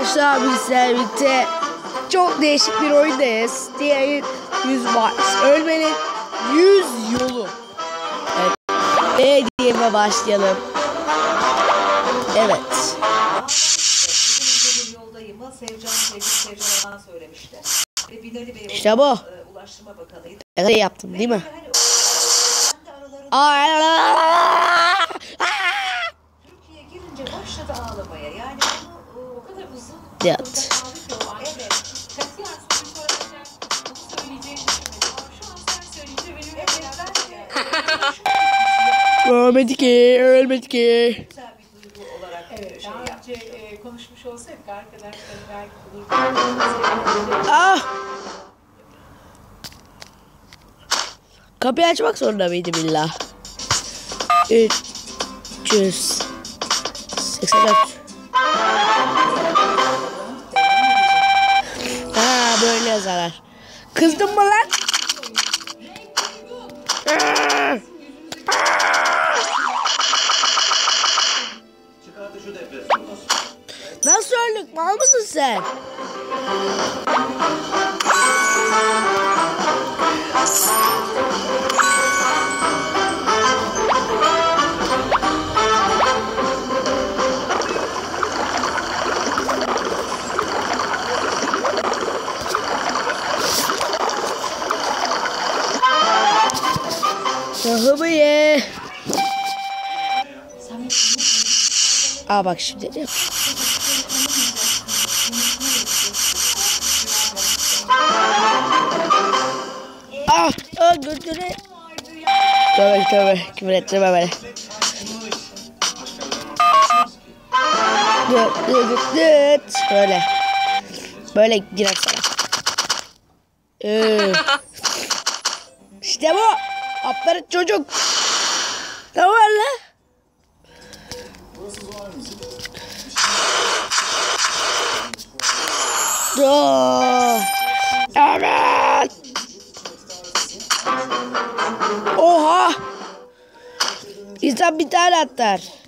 Arkadaşlar bizlerle birlikte çok değişik bir oyundayız. Diğer 100 Mars. Ölmenin 100 yolu. Evet. E diyeme başlayalım. Evet. İşte bu. e, Ulaştırma Bakanı'ydı. Ne kadar yaptım değil mi? Aa, de Ölmedi ki, ölmedi ki. Ah! Kapıyı açmak zorunda mıydı billah? 384 Zarar. Kızdın mı lan? Nasıl öldük? Mal mısın sen? Tahımı ye. Aa bak şimdi. Ah, ah götüre. Tövbe tövbe küfür ettirme beni. Dıt. Böyle. Böyle girer sana. Ee. Çocuk. Ne var lan? Dur. Evet. Oha. İnsan bir tane atar.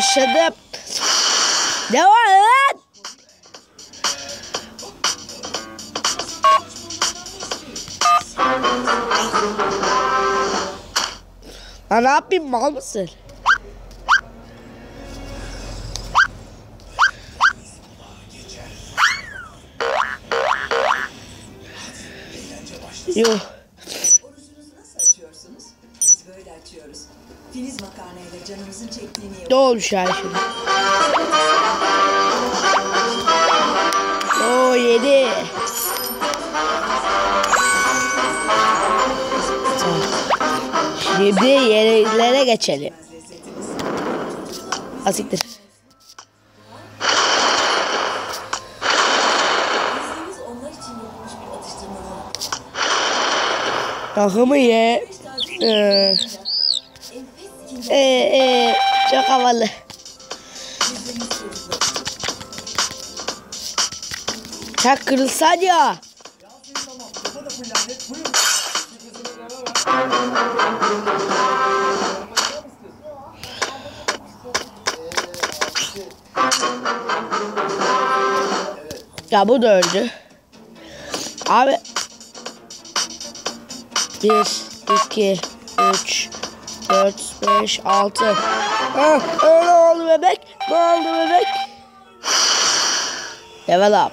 Yaşadım. Devam lan. Lan ne yapayım mal mısın? Yuh. Olmuş yani şimdi? Oo yedi. Şimdi yerlere geçelim. Asiktir. Takımı ye. Ee, ee, ee, çok havalı. Çak kırılsan ya. Ya bu da öldü. Abi. Bir, iki, üç, 4, 5, 6. Ah, ne oldu bebek? Ne oldu bebek? Level up.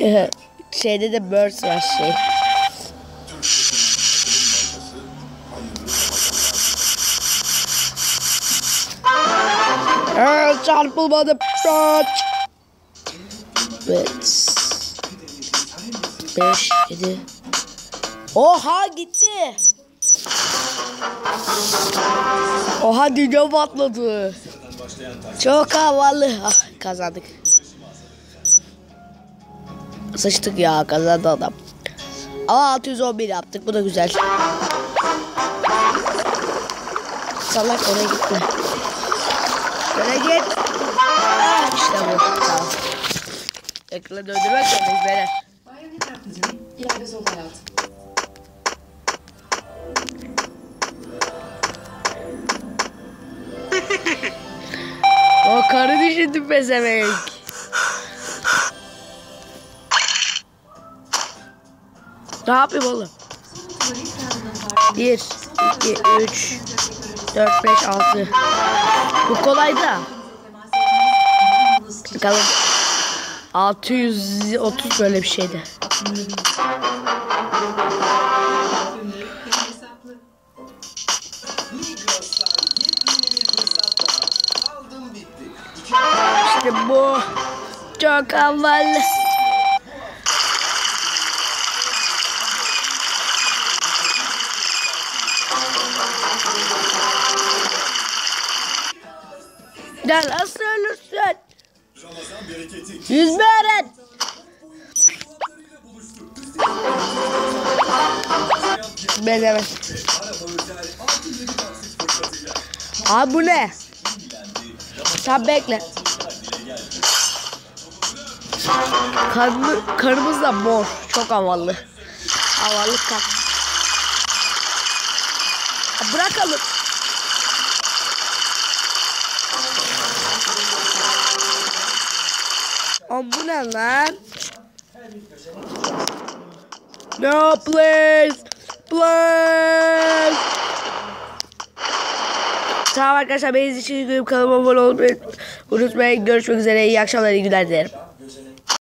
Eh, eh, şeyde de birds var şey. Ah, Aa, çarpılmadı. Birds. 5, 7. Oha gitti. Oha dünya patladı. Çok havalı. Ah, kazandık. Sıçtık ya kazandı adam. Ama 611 yaptık. Bu da güzel. Salak oraya gitti. Oraya git. Ah, işte bu. Tamam. Ekranı döndürmek zorundayız beyler. Düşündüm pezevenk. Ne yapayım oğlum? Tuvalet kağıdının var. 1, 2, 3, 4, 5, 6. Bu kolay da. Bakalım. 630 böyle bir şeydi. İşte bu. Çok havalı. Ya nasıl ölürsün? Yüzme öğren. kulaklarıyla buluştu. Ben evet. Araba özel 6-7 taksit fırsatıyla. Abi bu ne? Sen bekle. Karnı, karımız da mor. Çok havalı. Havalı. Ha, Bırakalım. Ama bu ne lan? No please. Please. Tamam arkadaşlar benim için kanalıma abone olmayı unutmayın. Görüşmek üzere. İyi akşamlar, iyi günler dilerim.